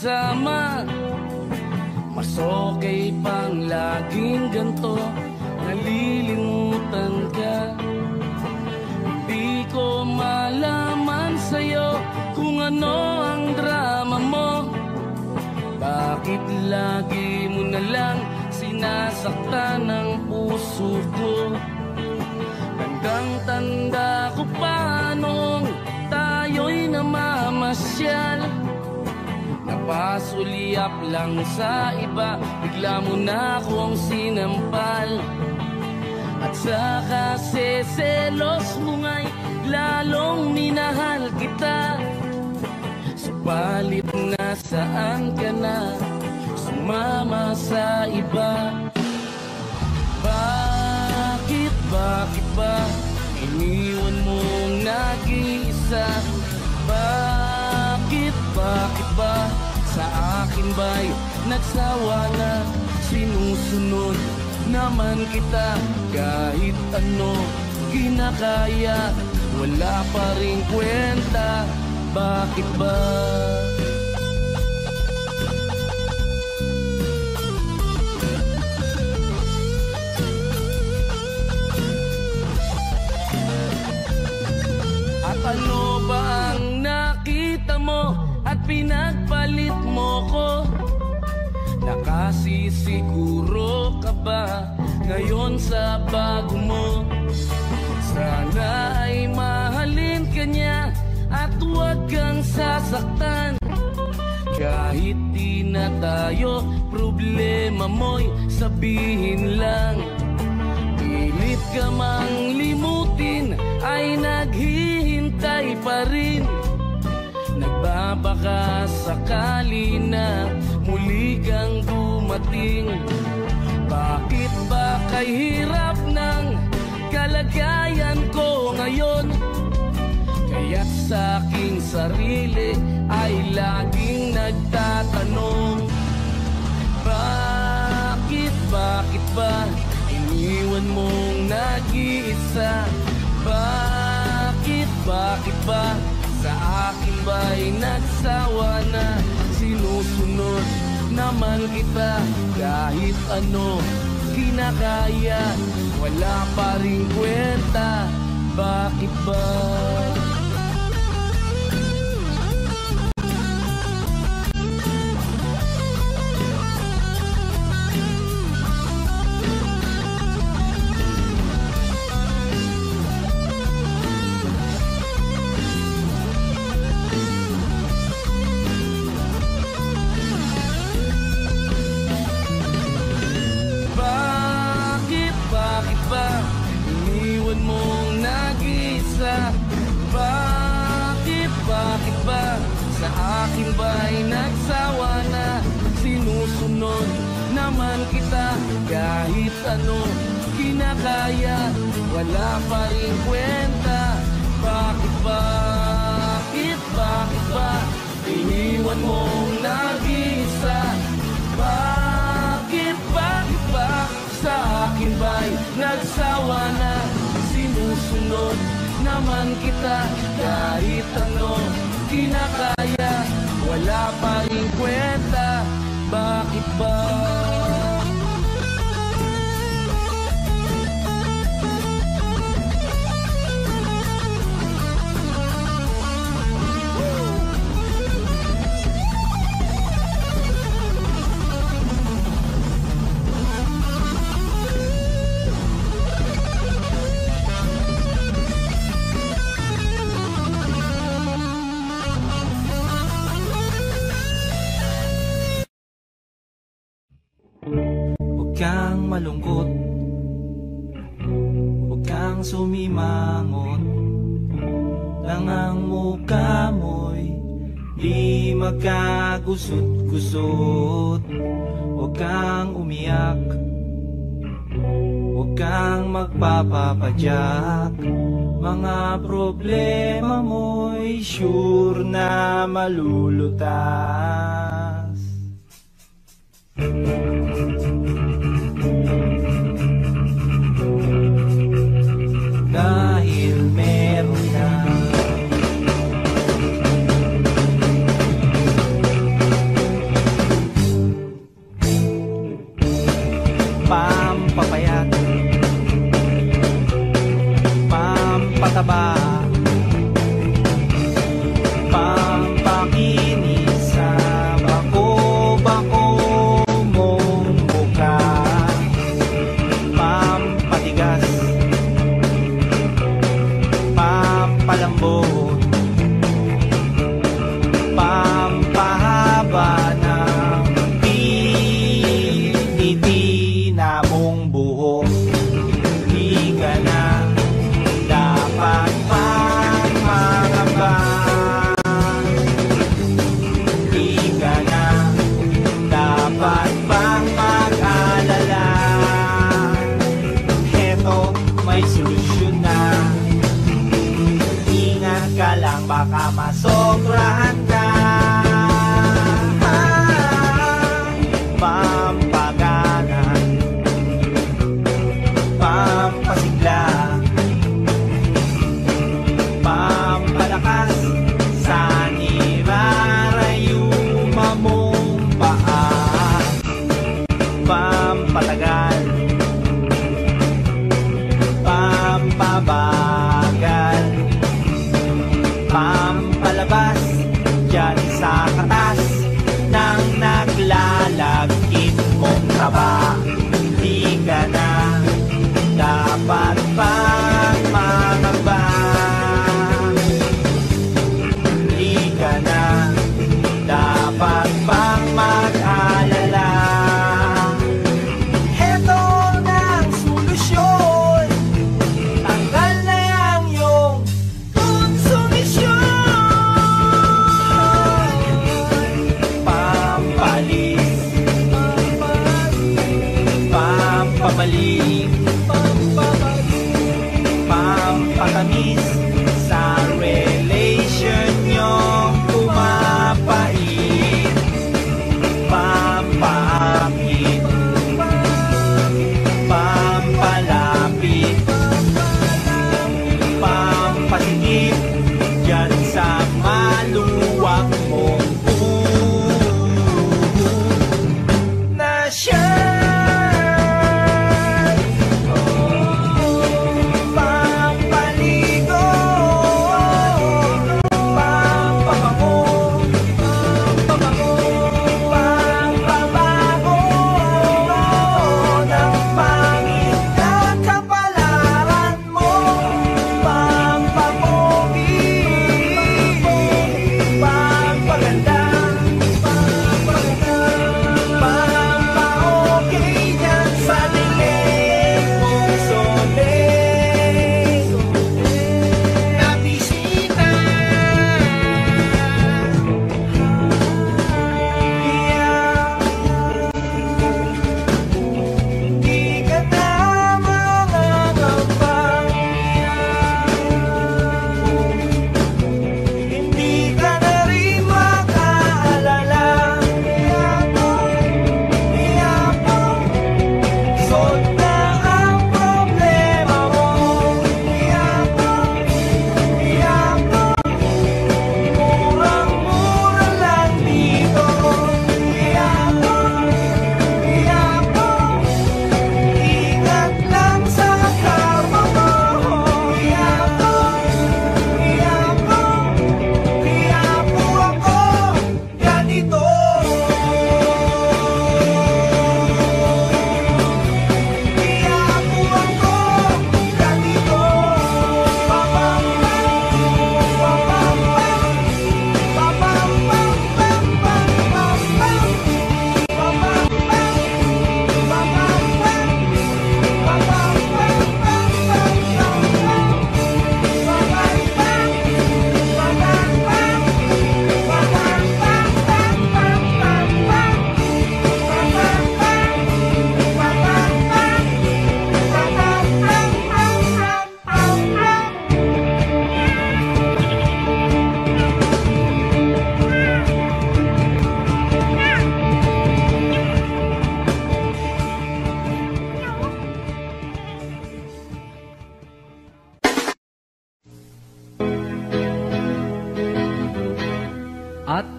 magkasama Mas okay pang laging ganto. Nalilimutan ka. Hindi ko malaman sa'yo Kung ano ang drama mo. Bakit lagi mo na lang Sinasaktan ang puso ko? Tandang-tanda ko pa nung tayo'y namamasyal Napasulyap lang sa iba. Bigla mo na akong sinampal. At sa kasi selos mo nga'y lalong minahal kita. Subalit nasaan ka na? Sumama sa iba. Bakit, bakit ba Iniwan mong nag-iisa? Bakit, bakit ba Sa akin ba'y nagsawa na Sinusunod naman kita Kahit ano ginakaya Wala pa rin kwenta Bakit ba? Nakasisiguro ka ba ngayon sa bago mo? Sana ay mahalin ka niya at huwag kang sasaktan. Kahit di na tayo, problema mo'y sabihin lang. Pilit ka mang limutin ay naghihintay pa rin. Nagbabaka sakali na muli kang dumating Bakit ba kay hirap ng kalagayan ko ngayon? Kaya't sa aking sarili ay laging nagtatanong Bakit, bakit ba iniwan mong nag-iisa? Bakit, bakit ba sa akin ba'y nagsawa na naman kita kahit ano kinakaya Wala pa rin kwenta, bakit ba?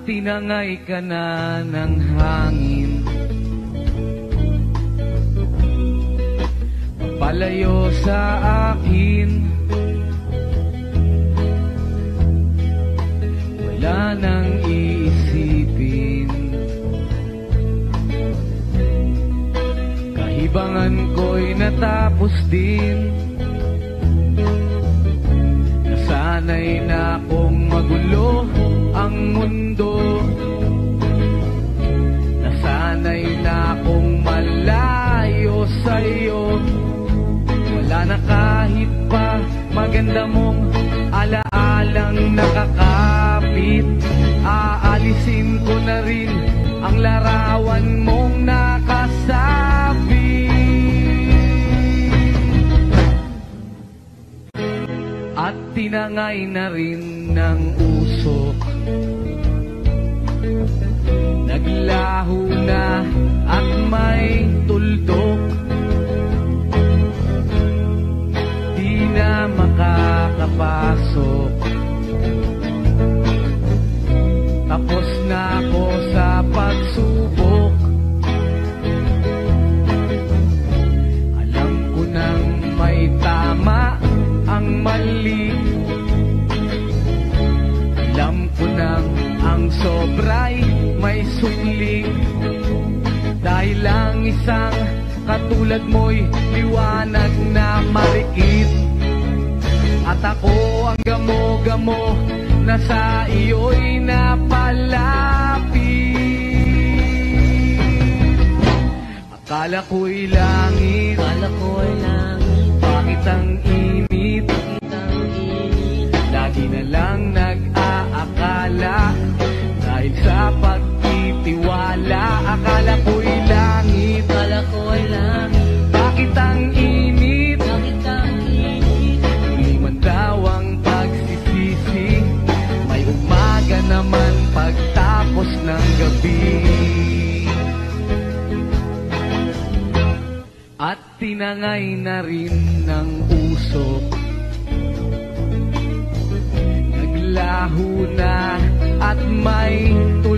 Tinangay ka na ng hangin. Palayo sa akin. Wala nang iisipin. Kahibangan ko'y natapos din. Nasanay na akong magulo ang mundo. Nasanay na akong malayo sa'yo. Wala na kahit pa maganda mong alaalang nakakapit. Aalisin ko na rin ang larawan mong nakasabit At tinangay na rin ng usok Naglaho na at may tuldok Di na makakapasok. Tapos na ako sa pagsubok sukli Dahil lang isang katulad mo'y liwanag na marikit At ako ang gamo-gamo na sa iyo'y napalapit. Akala ko'y langit. Kala ko ay langit, Bakit ang init? Kitang init? Lagi na lang nag-aakala. Dahil sa pagtitiwala Akala ko'y langit. Kala ko ay langit, Bakit ang init? Bakit ang init? Huli man daw ang pagsisisi. May umaga naman pagtapos ng gabi. At tinangay na rin ng usok Naglaho na at may tuldok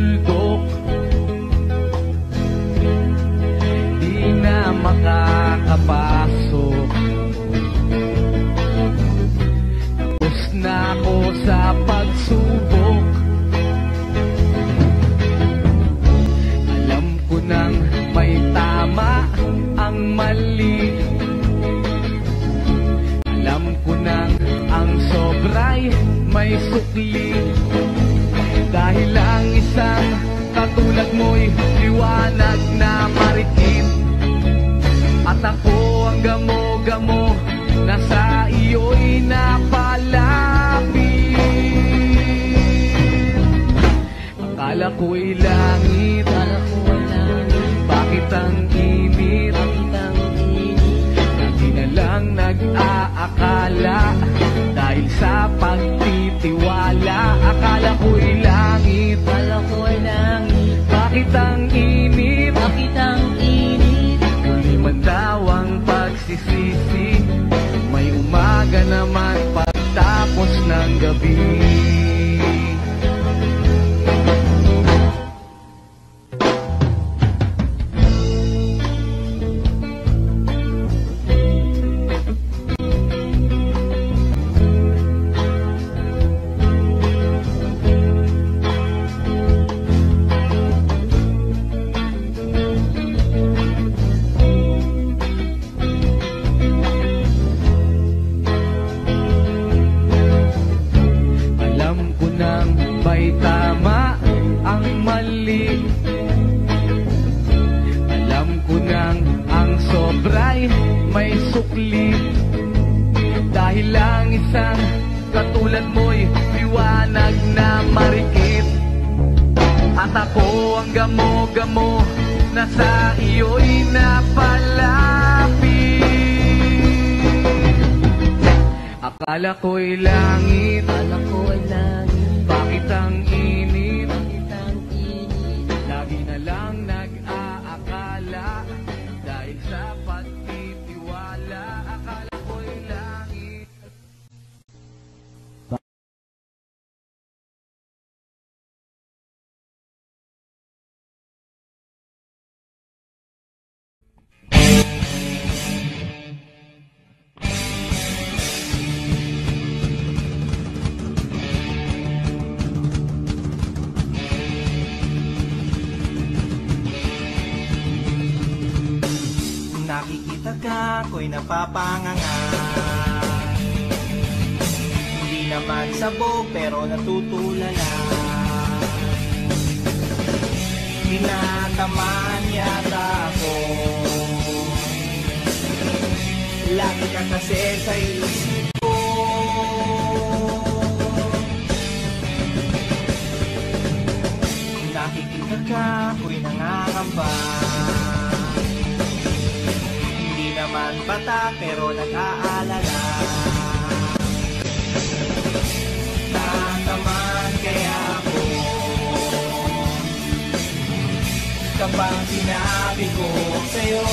sukli Dahil lang isang katulad mo'y liwanag na marikit At ako ang gamo-gamo na sa iyo'y napalapit. Akala ko'y langit nag-aakala Dahil sa pagtitiwala. Akala ko'y langit. Kala ko ay langit, Bakit ang init? Bakit ang init? Huli man daw ang pagsisisi. May umaga naman pagtapos ng gabi Akala ko'y langit. Kala ako'y napapanganga. Hindi naman sabog pero natutulala Tinatamaan yata ako. Lagi ka kasi sa isip ko. Kung nakikita ka, ako'y nangangamba naman bata pero nag-aalala Tataman kaya ako Kapag sinabi ko sa'yo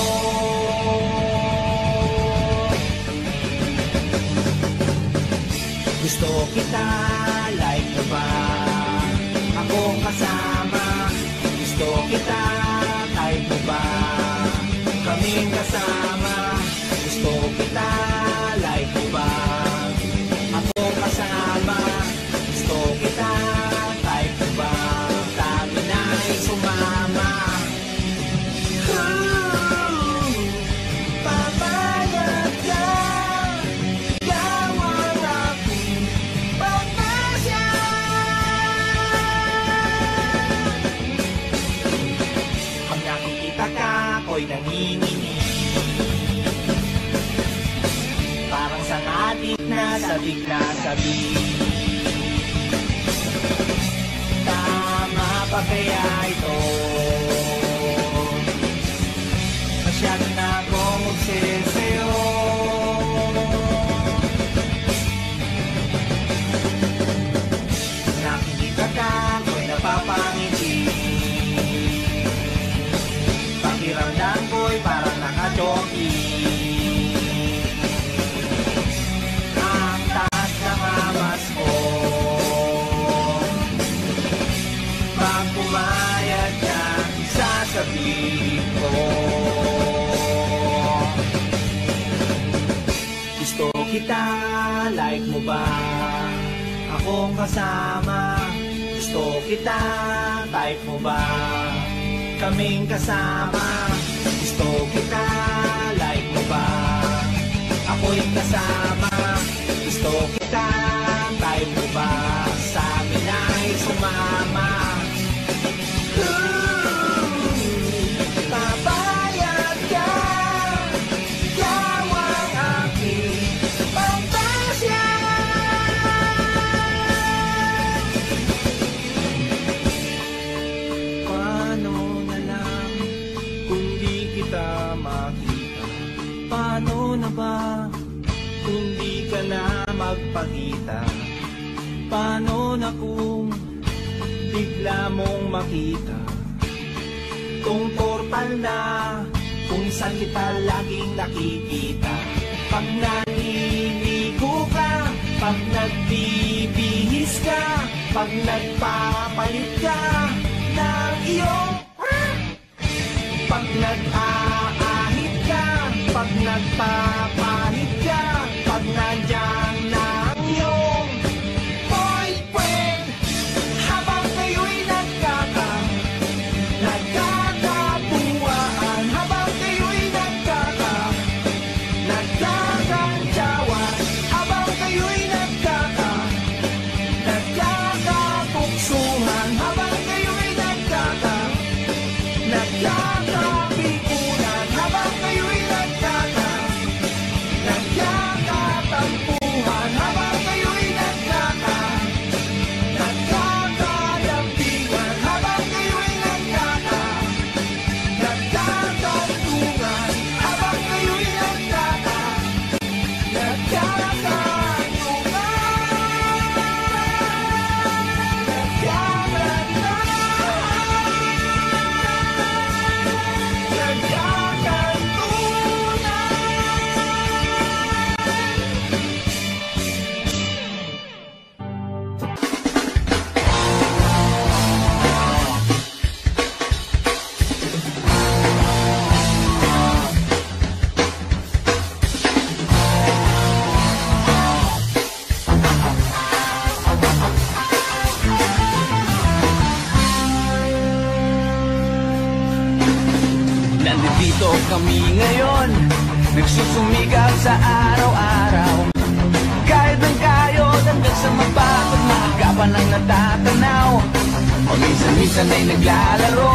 Gusto kita, like mo ba? Akong kasama Gusto kita, type mo ba? Kaming kasama Gusto kita, like mo ba? Akong kasama Gusto kita, type mo ba? Kami na'y sumama sabik na sabi. Tama pa kaya ito sasabihin ko Gusto kita, like mo ba? Akong kasama Gusto kita, type mo ba? Kaming kasama Gusto kita, like mo ba? Ako'y kasama Gusto kita, type mo ba? Sa amin ay sumama magpakita? Paano na kung bigla mong makita? Kung portal na, kung saan kita laging nakikita Pag naliligo ka, pag nagbibihis ka Pag nagpapalit ka ng iyong Pag nag-aahit ka, pag nagpapalit kami ngayon. Nagsusumigaw sa araw-araw. Kahit ng kayod hanggang sa mapagod Maaga pa nang natatanaw Paminsan-minsan ay naglalaro.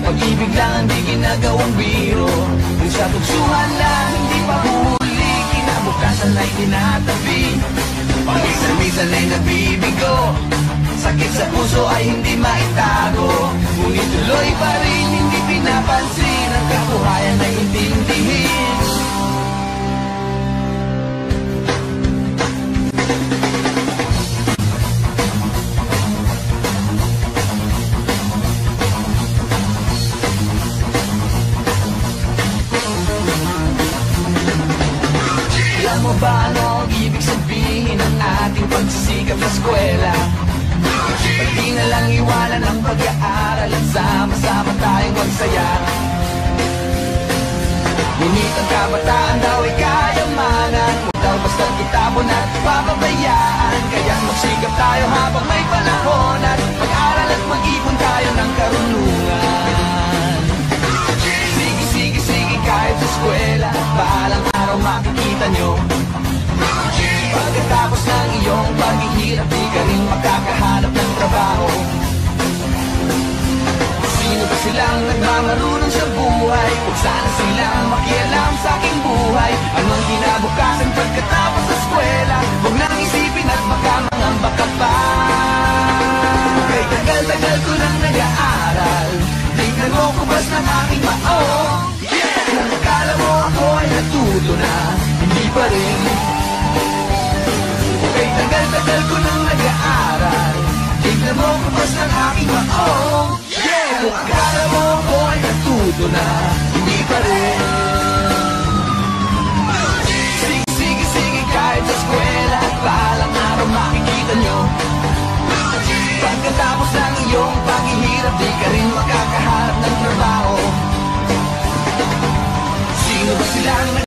Pag-ibig lang hindi ginagawang biro. Kung sa tuksuhan lang hindi pa huli. Kinabukasan ay tinatabi. Paminsan-minsan ay nabibigo. Sakit sa puso ay hindi maitago. Ngunit tuloy pa rin pinapansin Ang kabuhayan ay intindihin Alam mo ba ano ang ibig sabihin ng ating pagsisikap sa eskwela? Pati na lang iwanan ang pag-aaral at sama-sama tayong magsaya. Ngunit ang kabataan daw ay kayamanan Huwag daw basta kitapon at papabayaan Kaya magsikap tayo habang may panahon At mag-aral at mag-ipon tayo ng karunungan. Sige, sige, sige kahit sa eskwela Balang araw makikita nyo Pagkatapos ng iyong paghihirap Di ka rin makakahanap ng trabaho. Sino ba silang nagmamarunong sa buhay? Kung sana silang makialam sa aking buhay? Anong kinabukasan pagkatapos sa eskwela? Huwag nang isipin at baka mangamba ka pa. Kay tagal-tagal ko nang nag-aaral Tingnan mo kubas ng aking maong Kung akala mo ako ay natuto na Hindi pa rin Kay tagal-tagal ko nang nag-aaral. Tignan mo kung mas ng aking maong. Yeah! Kung akala mo ako ay natuto na Hindi pa rin. Sige, sige, sige kahit sa eskwela Balang araw makikita nyo. Pagkatapos ng iyong paghihirap Di ka rin makakaharap ng trabaho. Sino ba silang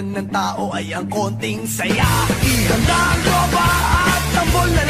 kailangan ng tao ay ang konting saya. Ihanda ang tropa at tambol na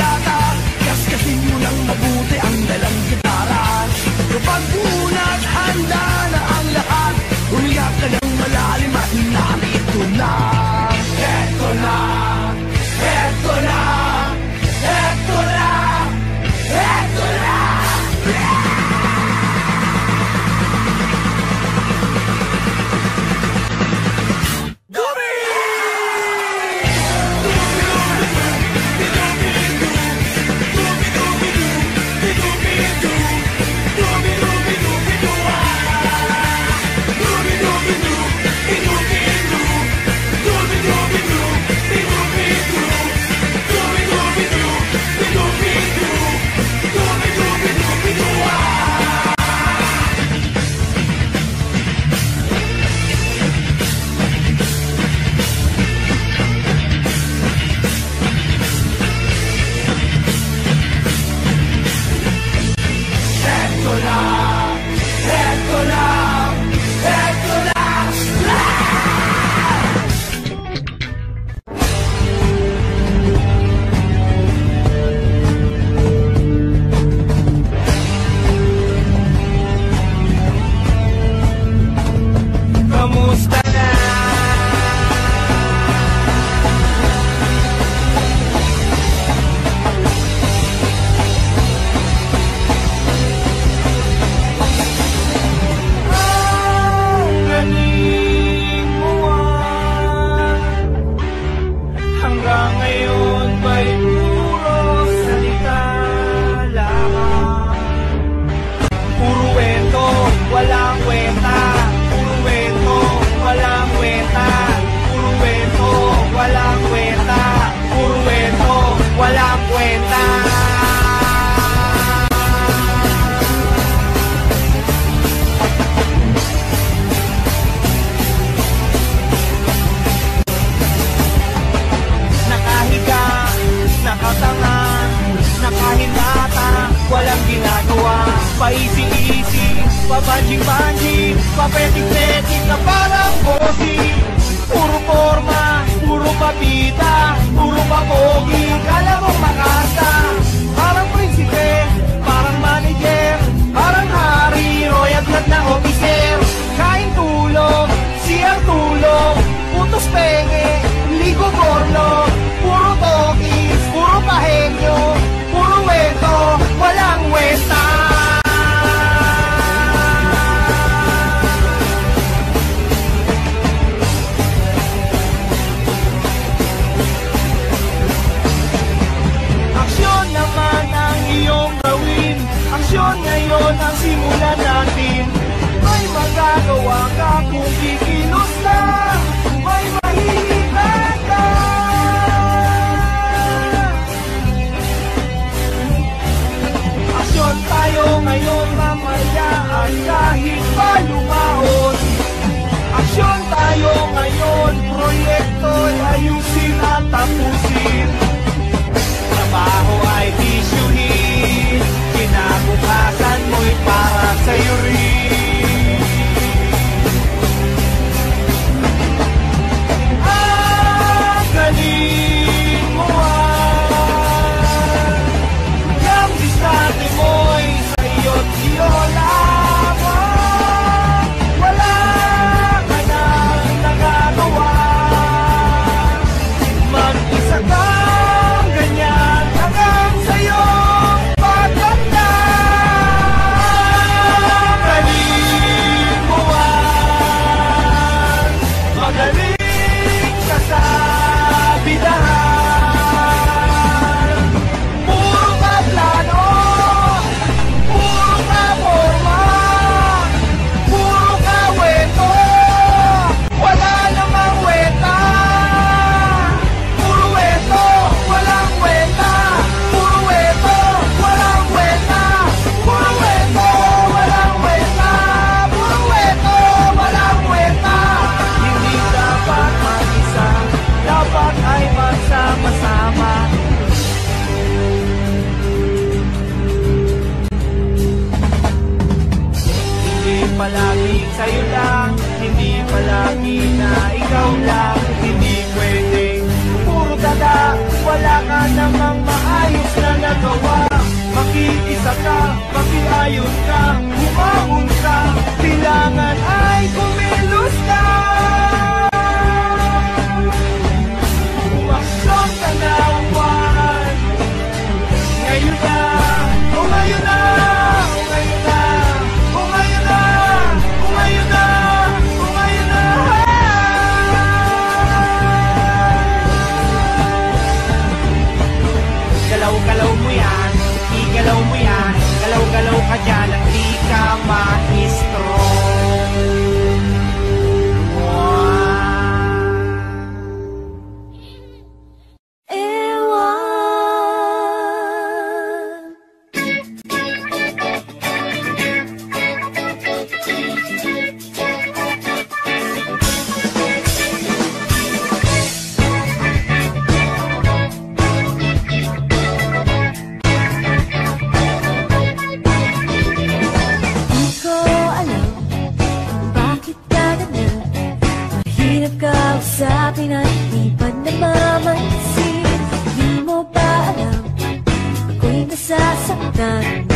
nasasaktan.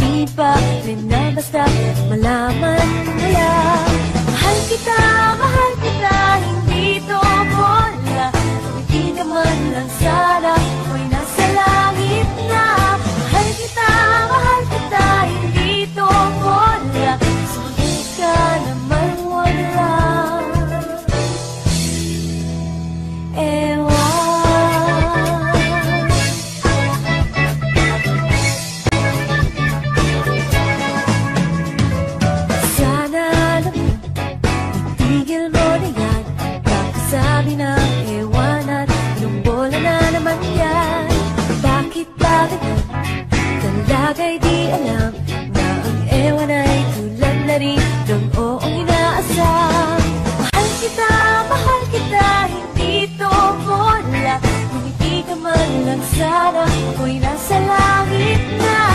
Hindi pa minabasta malaman nila Mahal kita, mahal kita, hindi to bola. Kung hindi ka man lang sana, ako'y nasa langit na. Mahal kita, mahal kita, hindi to bola. Sumunod ka naman. Sana ako'y nasa langit na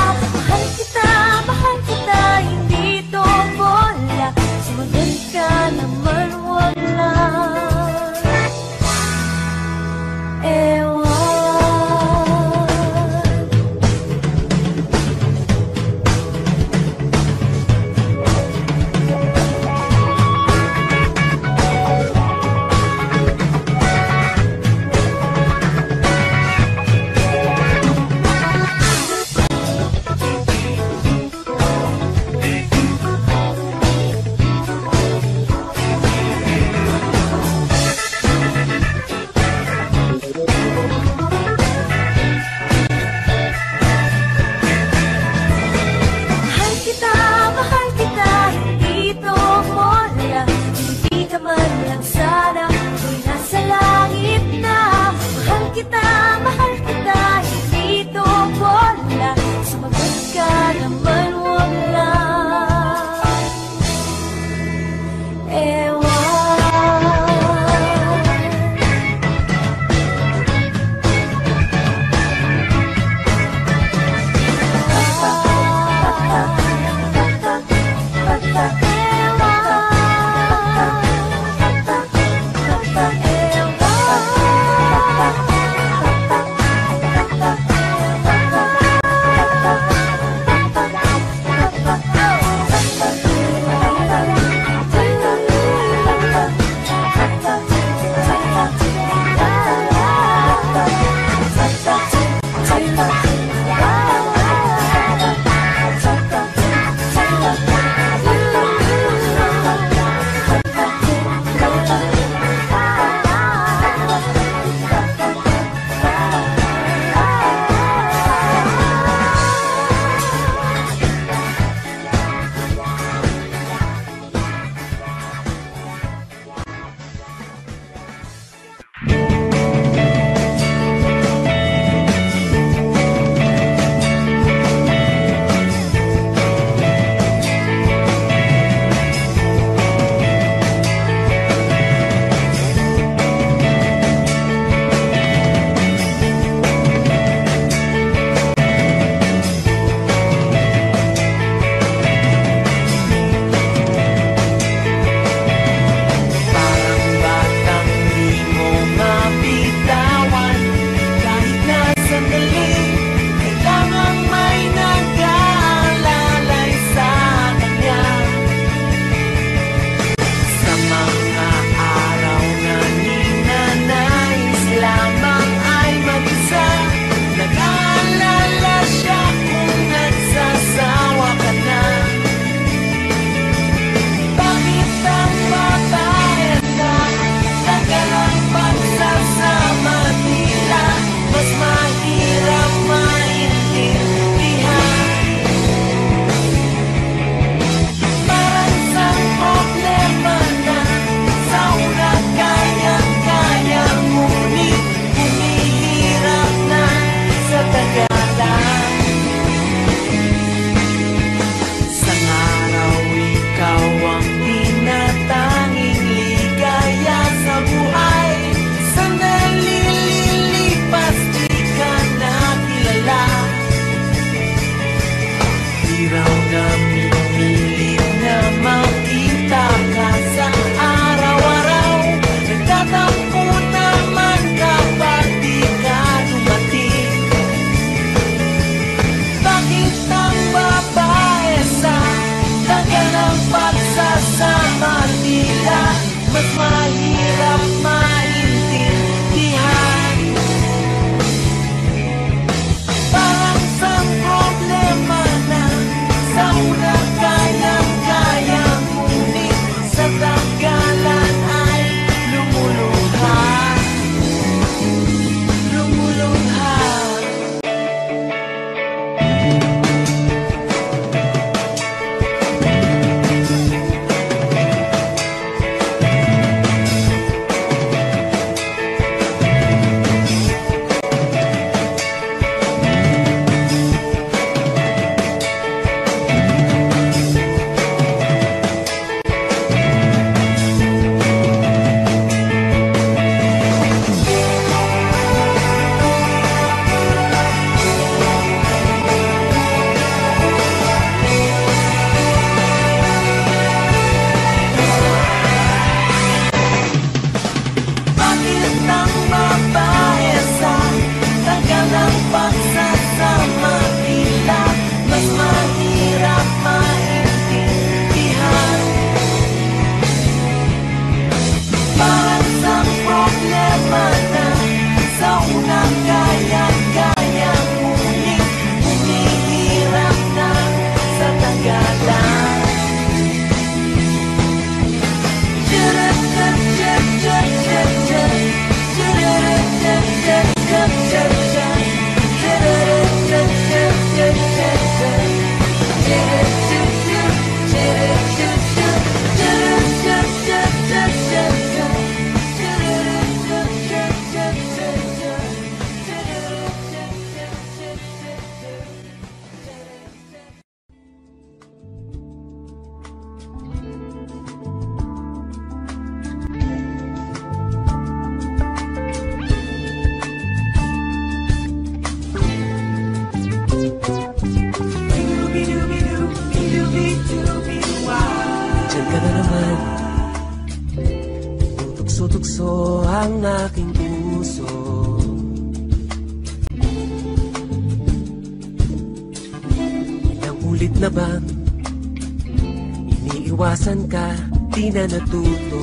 natuto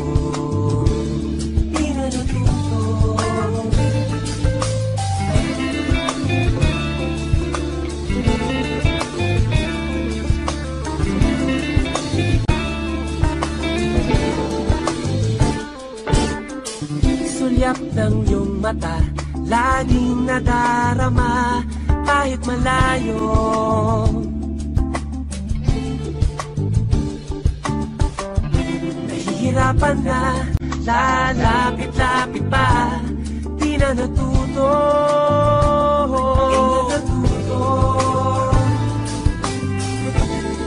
Di na natuto Sulyap ng iyong mata Laging nadarama Kahit malayo. Nahihirapan na, lalapit-lapit pa. Di na natuto.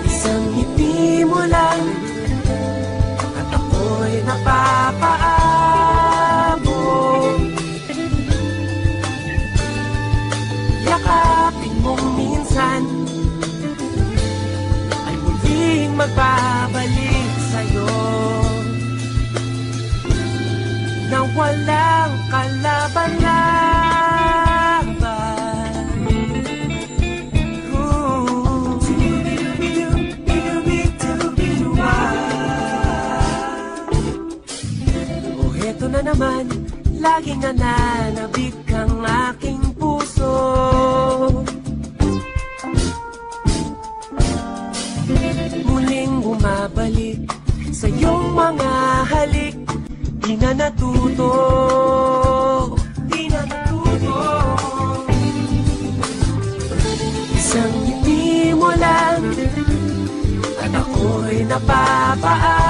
Isang ngiti mo lang At ako'y napapaan aking nananabik aking puso. Muling bumabalik sa iyong mga halik. Di na natuto Isang hindi mo lang At ako'y napapaan.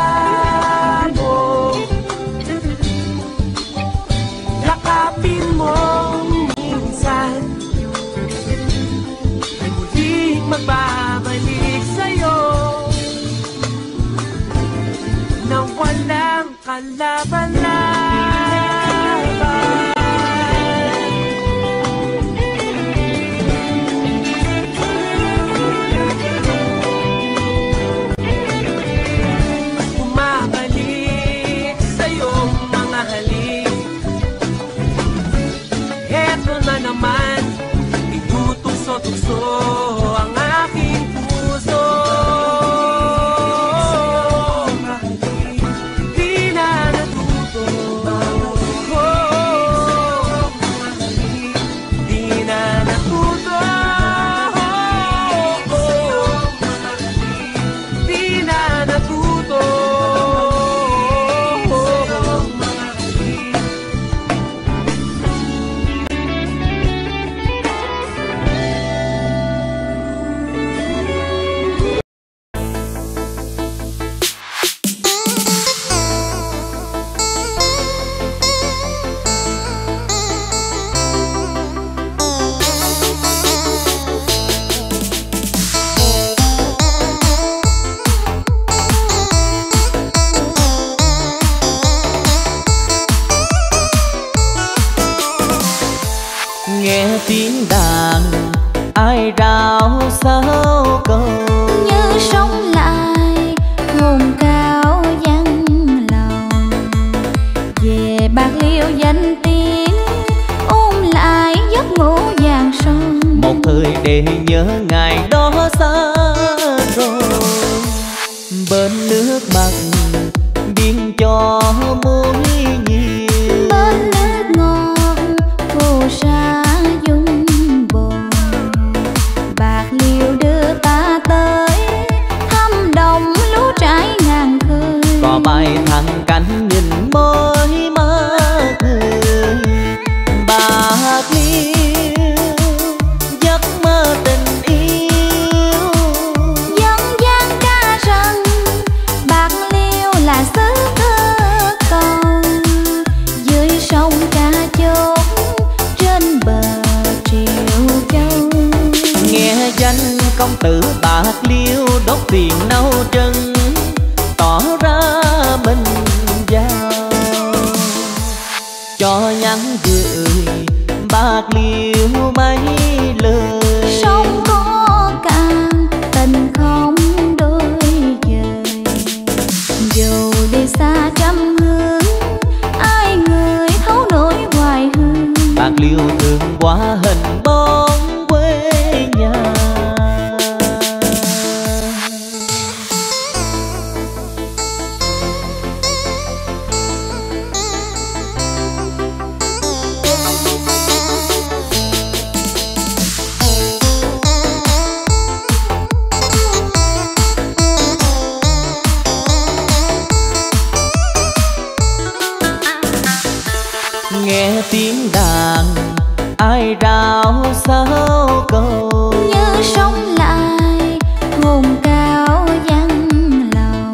đào sao cầu như sống lại hồn cao văn lầu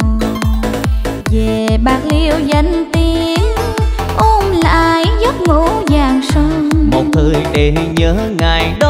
về bạc liêu danh tiếng ôm lại giấc ngủ vàng son. Một thời để nhớ ngày đó.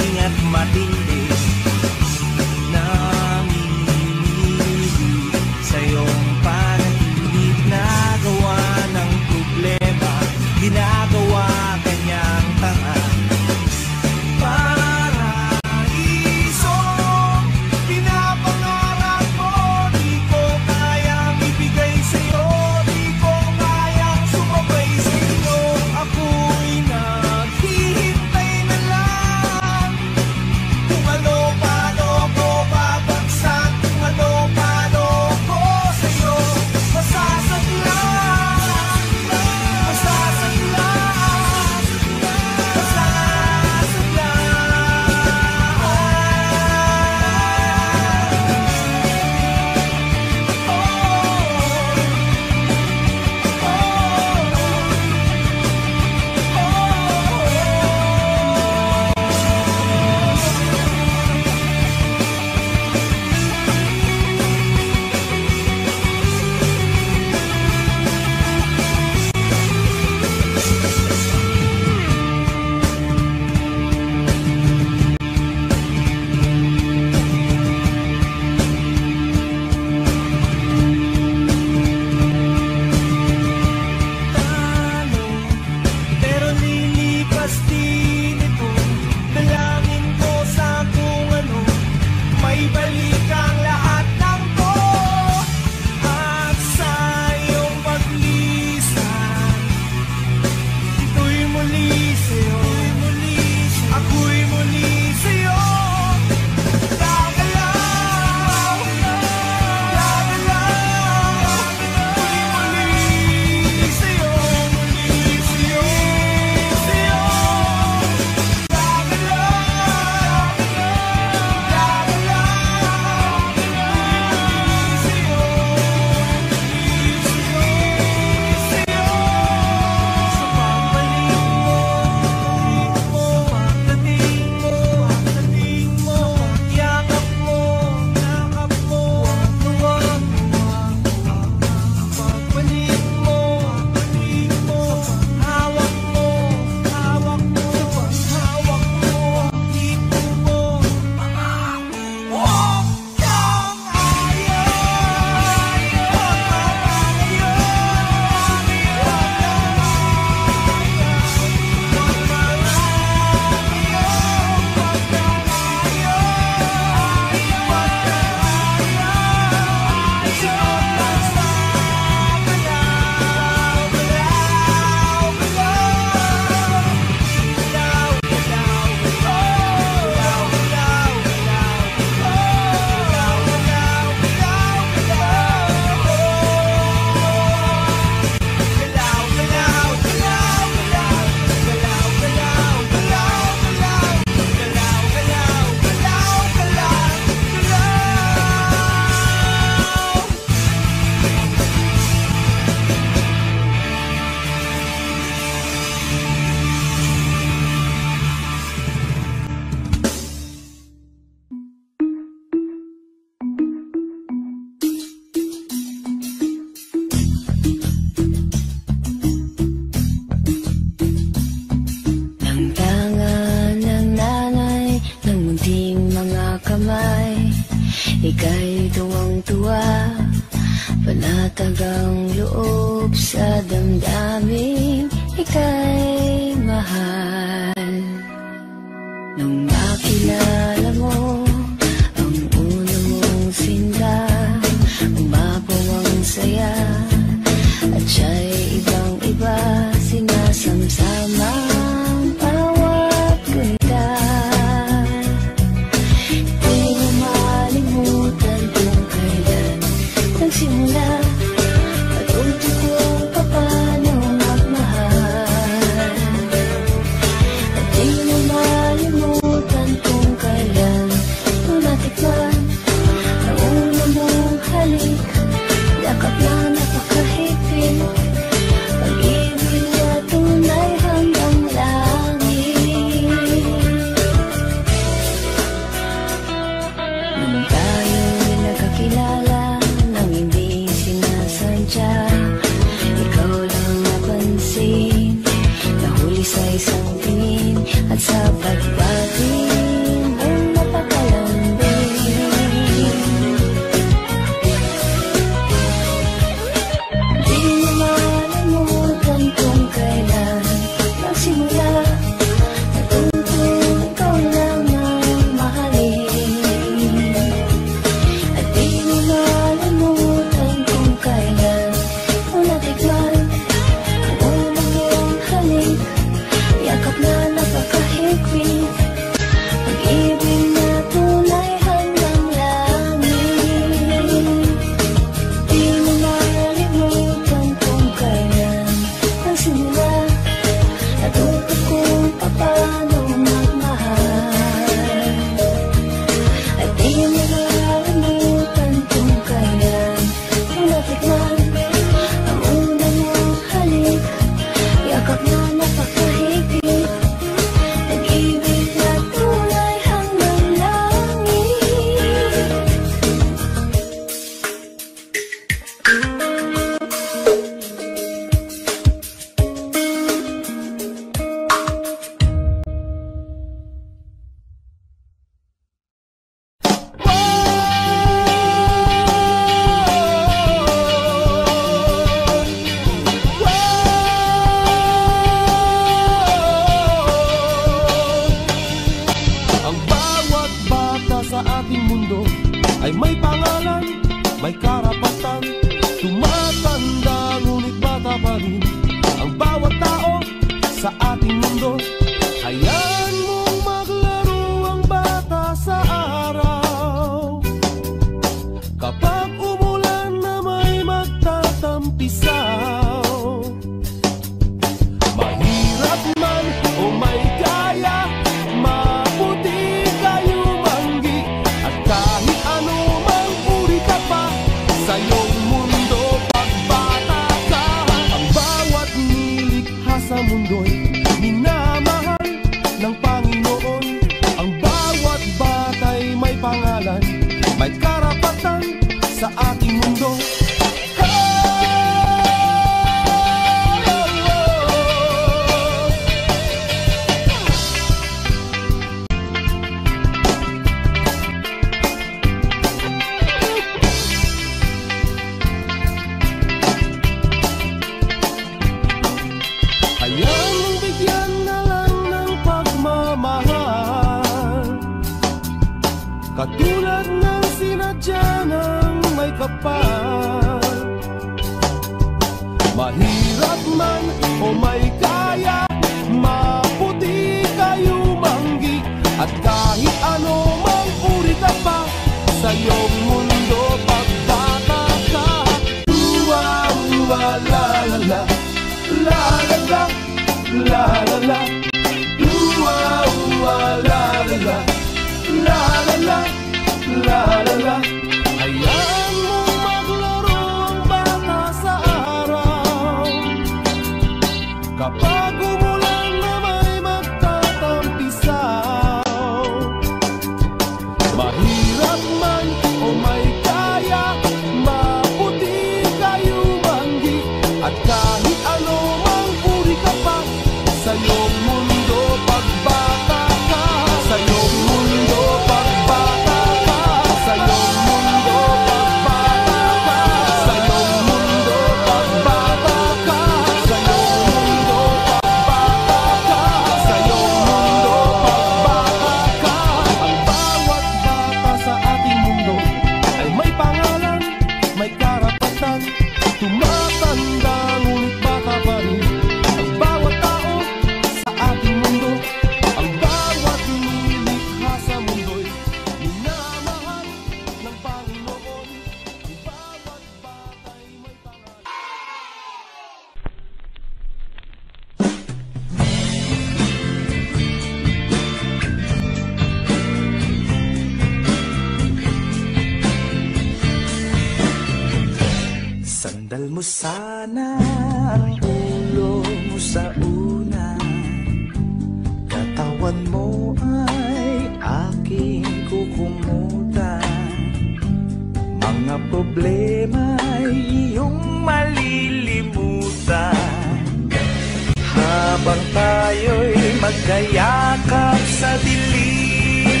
Habang tayo'y magkayakap sa dilim.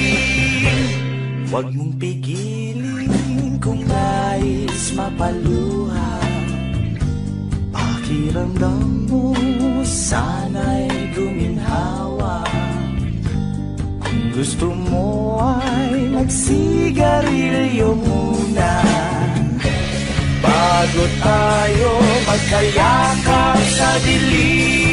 Huwag mong pigilin kung nais mapaluha. Pakiramdam mo sana'y guminhawa. Kung gusto mo ay magsigarilyo muna. Bago tayo magkayakap sa dilim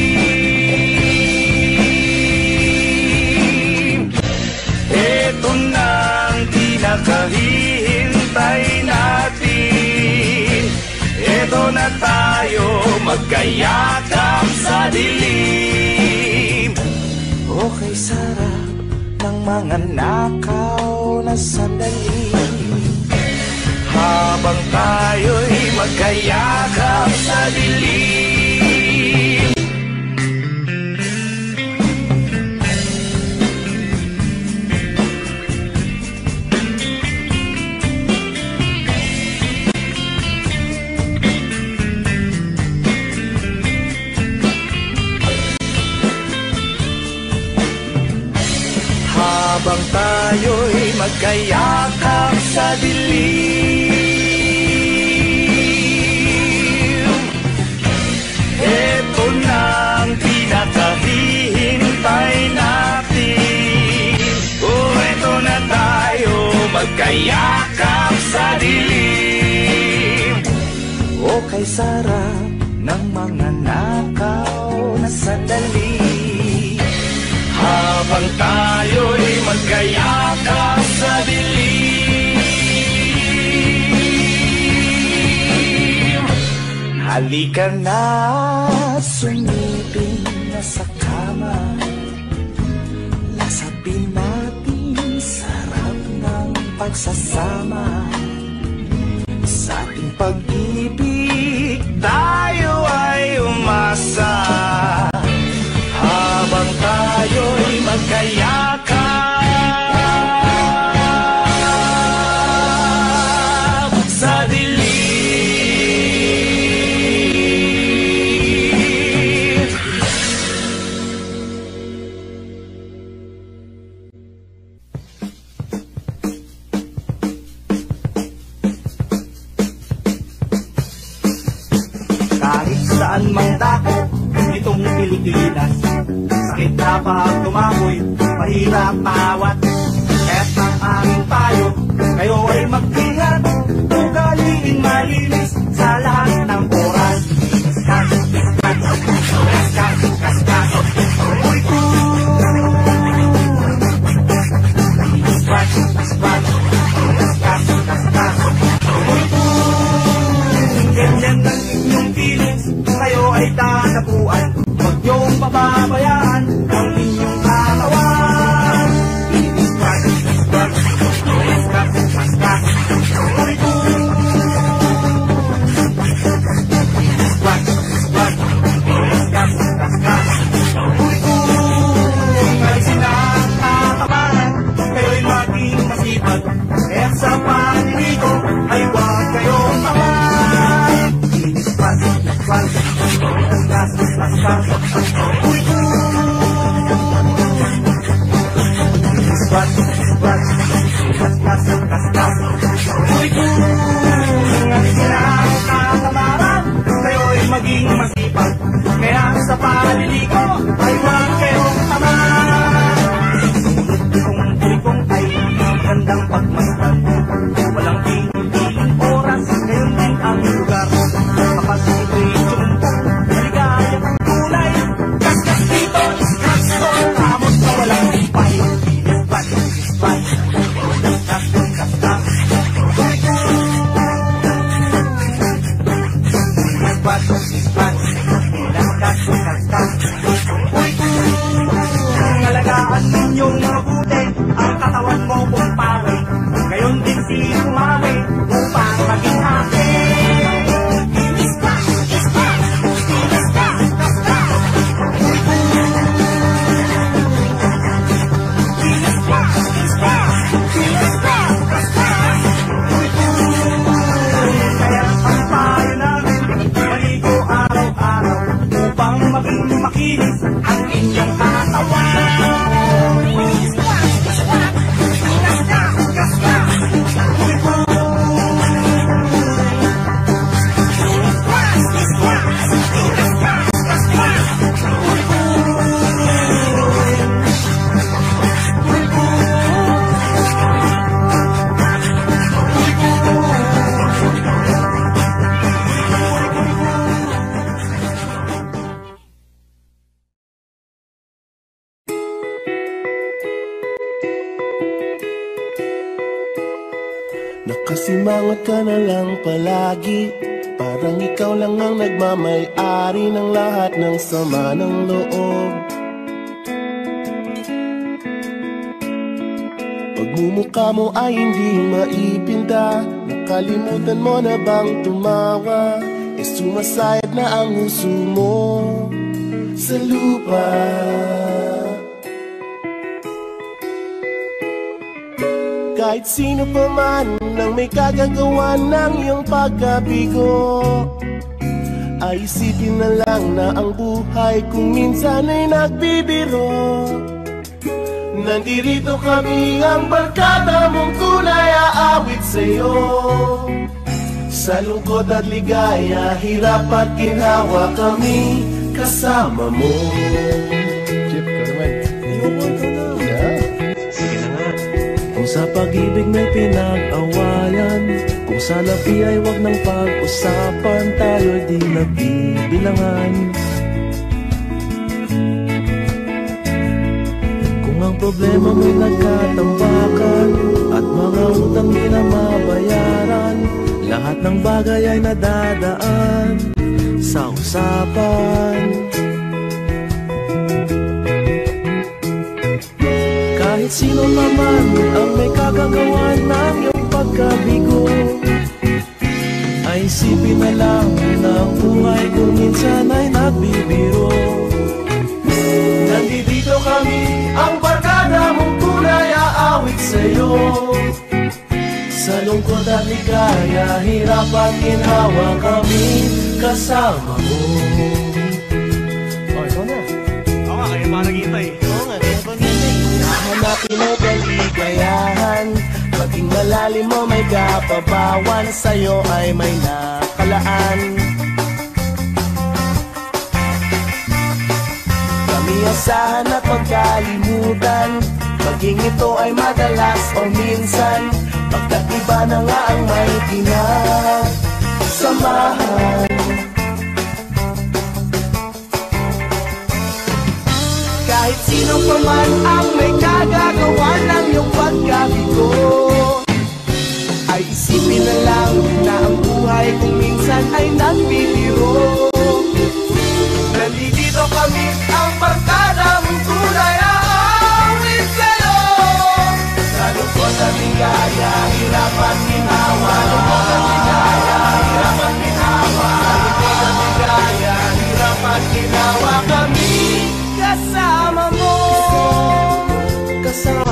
Ito na ang pinakahihintay natin. Ito na tayo magkayakap sa dilim. Okay sarap ng mga nakaw na sandali. Habang tayo'y magkayakap sa dilim tayo'y magkayakap sa dilim. Ito na ang pinakahihintay natin. Oh, ito na tayo magkayakap sa dilim. Okay, sarap ng mga nakaw na sandali habang tayo'y magkayakap sa dilim. Halika na, sumipin na sa kama. Lasapin natin sarap ng pagsasama. Sa ating pag-ibig tayo ay umasa saan mang dako, itong Pilipinas. Sakit na pag tumamoy, mahirap maawat. Kaya't ang aming payo, kayo ay mag-ingat Ugaliin malinis sa lahat ng oras. Kaskas, kaskas, kaskas, niyong kaskas Uy, Alisin na ang kakabahan Kayo'y maging masipag Kaya sa paniligo Ay huwag kayong tamad Kung tulikong ay magandang pagmasdan palagi. Parang ikaw lang ang nagmamay-ari ng lahat ng sama ng loob. Pagmumukha mo ay hindi maipinta. Nakalimutan mo na bang tumawa? E sumasayad na ang huso mo sa lupa Kahit sino pa man nang may kagagawa ng iyong pagkabigo Ay isipin na lang na ang buhay kung minsan ay nagbibiro. Nandirito kami ang barkada mong tunay aawit sa'yo. Sa lungkot at ligaya, hirap at ginhawa kami kasama mo sa pag-ibig may pinag-awayan. Kung sa labi ay wag ng pag-usapan Tayo'y di nagbibilangan. Kung ang problema mo'y nagkatambakan At mga utang di na mabayaran Lahat ng bagay ay nadadaan Sa usapan Kahit sino naman ang may kagagawa ng iyong pagkabigo. Ay isipin na lang na ang buhay kung minsan ay nagbibiro Nandito kami, ang barkada mong tunay aawit sa'yo. Sa lungkot at ligaya, hirap at ginhawa kami kasama mo. Oh, ikaw na. Oo nga, kayo pa nagkita eh. Kaligayahan Maging malalim mo may kapabawan. Sa'yo ay may nakalaan. Kami asahan at magkalimutan. Maging ito ay madalas o minsan. Pagkat iba na nga ang may kinasamahan sino pa man ang may kagagawa ng iyong pagkabigo Ay isipin na lang na ang buhay kung minsan ay nagbibiro Nandito kami ang barkada mong tunay aawit sa'yo. Sa lungkot at ligaya, hirap at ginawa Kasama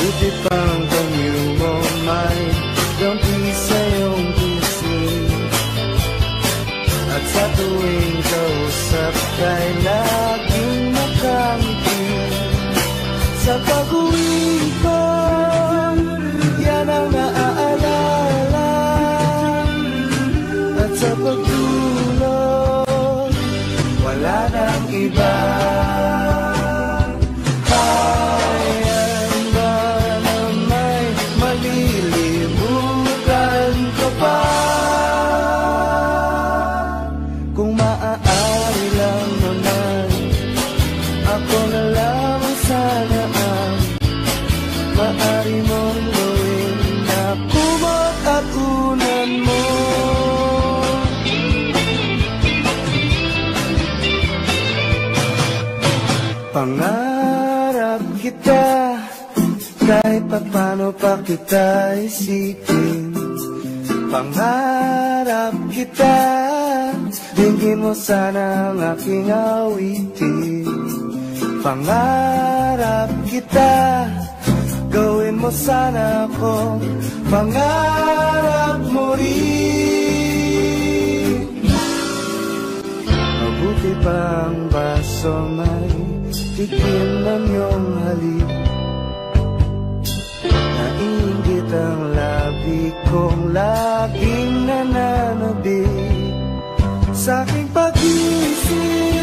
Mabuti pang kita isipin Pangarap kita Dinggin mo sana ang aking awitin. Pangarap kita Gawin mo sana ako. Pangarap mo rin. Mabuti pa ang baso may Tikim ng iyong halin ang labi kong laging nananabik sa aking pag-iisip.